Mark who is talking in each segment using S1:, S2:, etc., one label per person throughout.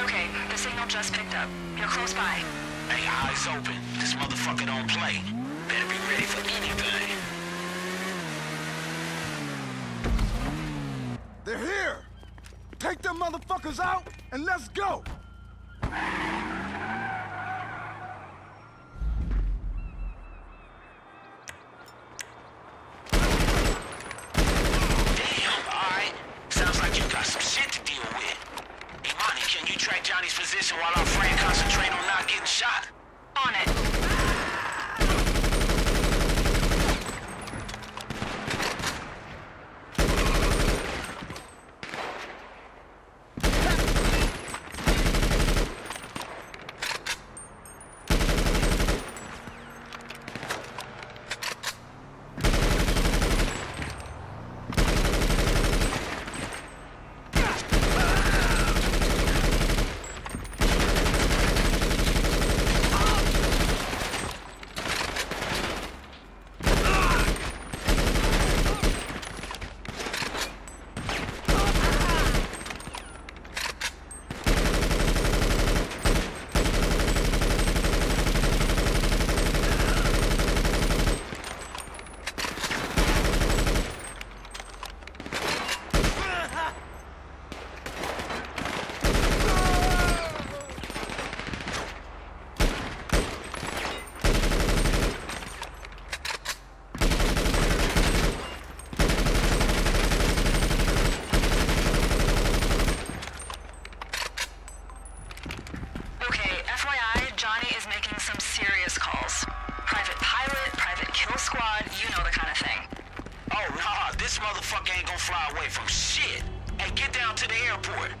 S1: Okay, the signal just picked up. You're close by.
S2: Hey, eyes open. This motherfucker don't play. Better be ready for anything.
S3: They're here! Take them motherfuckers out and let's go!
S2: Damn, alright. Sounds like you got some shit to deal with. Imani, can you track Johnny's position while our friend concentrate on not getting shot?
S1: On it. Kill squad, you know the kind of thing.
S2: Oh, nah, this motherfucker ain't gonna fly away from shit. Hey, get down to the airport.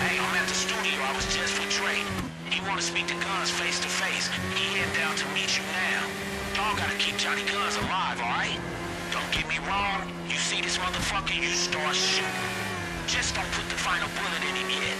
S2: Hey, I'm at the studio. I was just for Trey. Wanna speak to Guns face to face. He head down to meet you now. Y'all gotta keep Johnny Guns alive, alright? Don't get me wrong. You see this motherfucker, you start shooting. Just don't put the final bullet in him yet.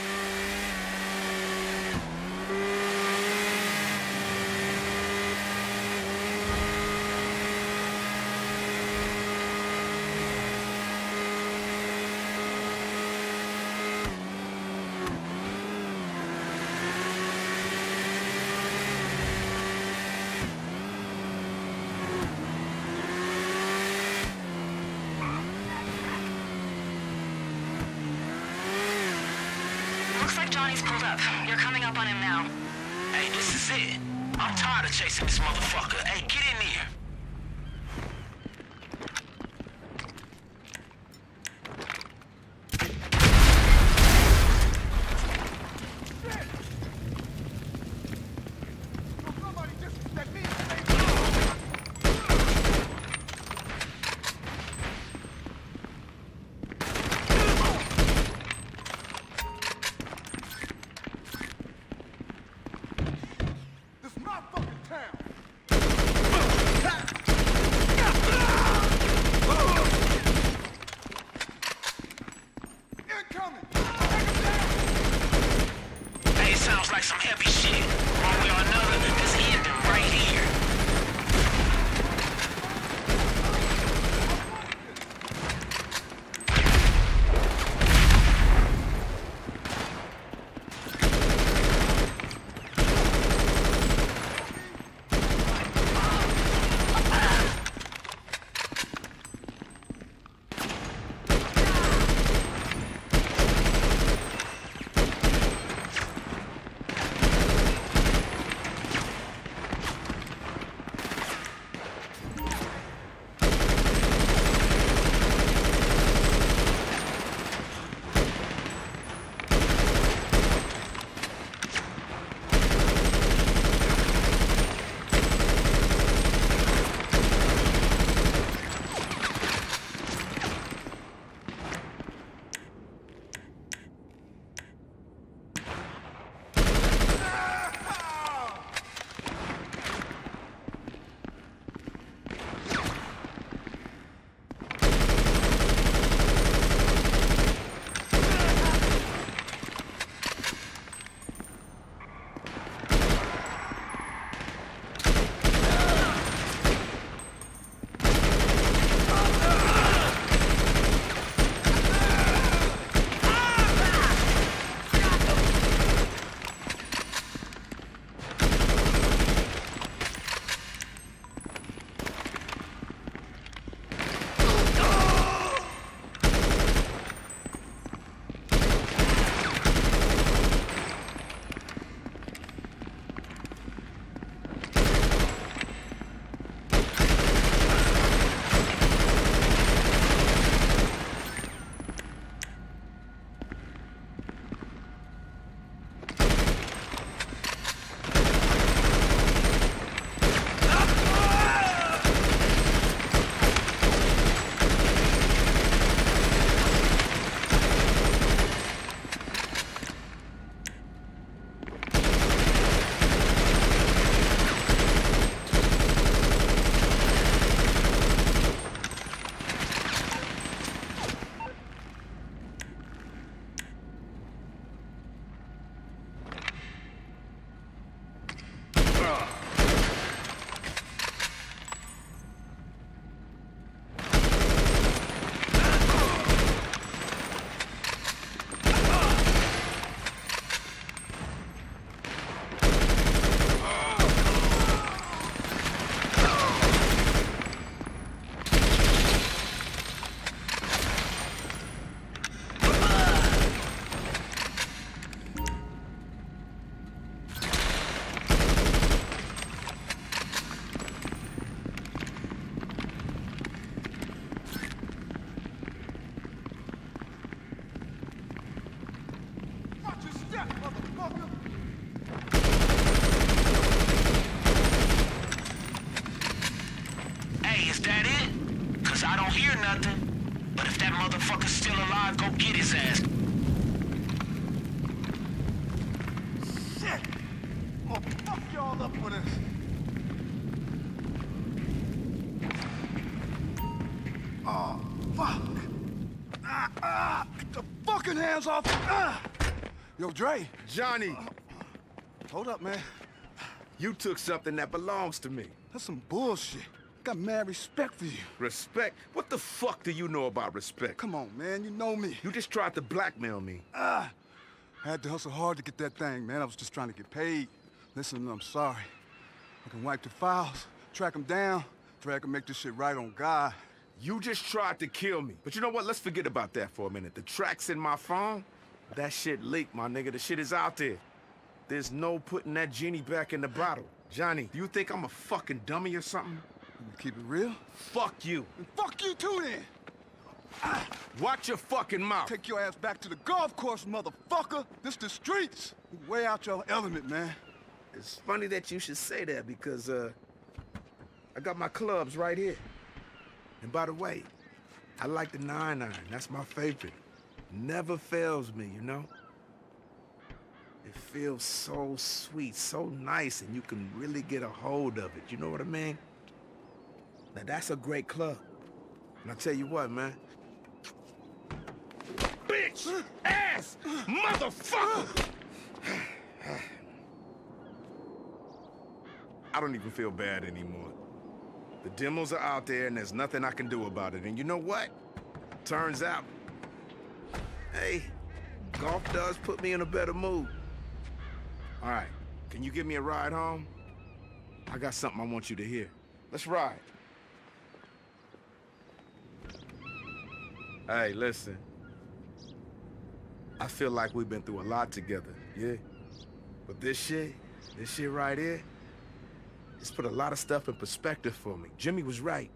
S1: Looks like Johnny's pulled up. You're coming up on him now.
S2: Hey, this is it. I'm tired of chasing this motherfucker. Hey, get in here. I don't hear nothing. But if that motherfucker's still alive, go get his ass.
S3: Shit! Oh, fuck y'all up for this. Oh, fuck. Ah, ah, get the fucking hands off. Ah. Yo, Dre.
S4: Johnny,
S3: Hold up, man.
S4: you took something that belongs to me.
S3: That's some bullshit. I got mad respect for you.
S4: Respect? What the fuck do you know about respect?
S3: Come on, man. You know me.
S4: You just tried to blackmail me.
S3: Ah. I had to hustle hard to get that thing, man. I was just trying to get paid. Listen, I'm sorry. I can wipe the files, track them down, drag and make this shit right on God.
S4: You just tried to kill me. But you know what? Let's forget about that for a minute. The track's in my phone. That shit leaked, my nigga. The shit is out there. There's no putting that genie back in the bottle. Johnny, do you think I'm a fucking dummy or something?
S3: Keep it real?
S4: Fuck you.
S3: And fuck you too, then.
S4: Watch your fucking mouth.
S3: Take your ass back to the golf course, motherfucker. This the streets. Way out your element, man.
S4: It's funny that you should say that because, uh, I got my clubs right here. And by the way, I like the 9 iron. That's my favorite. Never fails me, you know? It feels so sweet, so nice, and you can really get a hold of it. You know what I mean? Now, that's a great club. And I tell you what, man. Bitch! Ass! Motherfucker! I don't even feel bad anymore. The demos are out there and there's nothing I can do about it. And you know what? Turns out, hey, golf does put me in a better mood. All right, can you give me a ride home? I got something I want you to hear. Let's ride. Hey, listen. I feel like we've been through a lot together, yeah? But this shit, this shit right here, it's put a lot of stuff in perspective for me. Jimmy was right.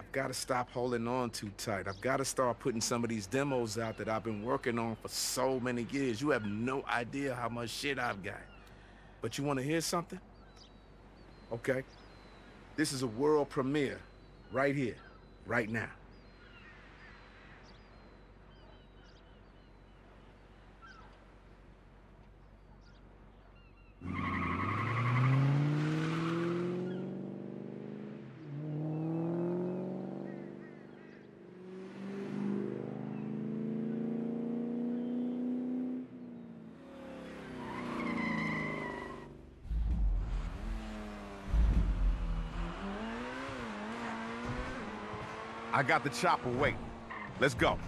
S4: I've got to stop holding on too tight. I've got to start putting some of these demos out that I've been working on for so many years. You have no idea how much shit I've got. But you want to hear something? Okay. This is a world premiere right here, right now. I got the chopper waiting. Let's go.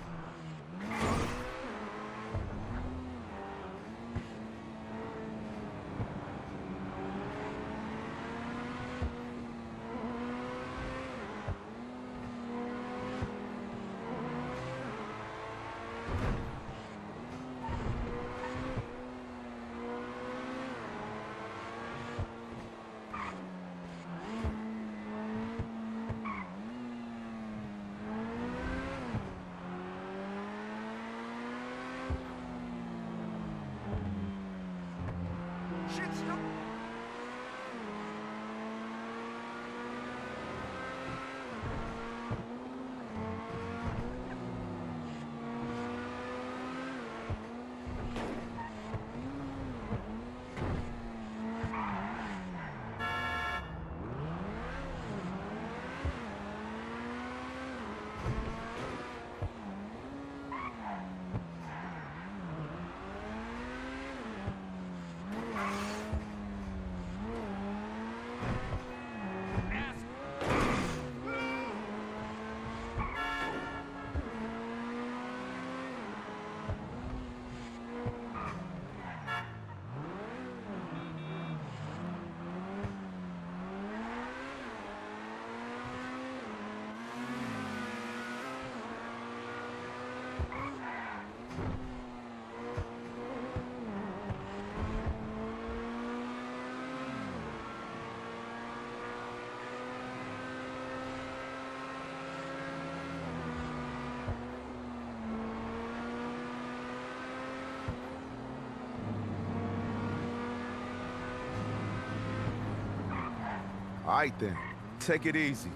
S4: All right then. Take it easy.